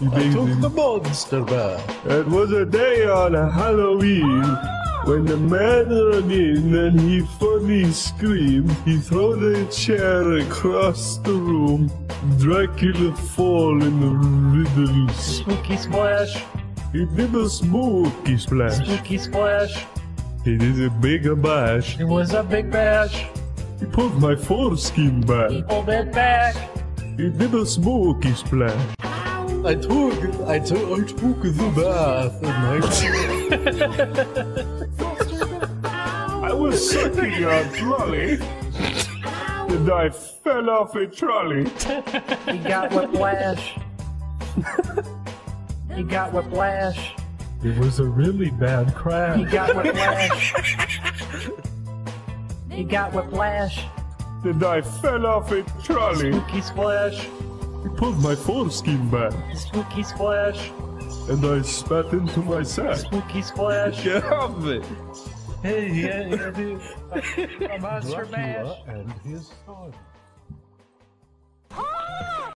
I Amazing. took the monster bath. It was a day on Halloween when the man ran in and he funny screamed. He threw the chair across the room. Dracula fall in the riddle. Spooky splash, He did a spooky splash. spooky splash. He did a big bash. It was a big bash. He pulled my foreskin He back. pulled it back. He did a spooky splash. I took, I took, I took the bath and I I was sucking on trolley. And I fell off a trolley. He got whiplash. he got whiplash. It was a really bad crash. He got whiplash. he got whiplash. And I fell off a trolley. Spooky splash. He pulled my foreskin back. Spooky splash. And I spat into my sack. Spooky splash. Get off it! Hey, yeah, yeah, dude. A monster mash. And his son.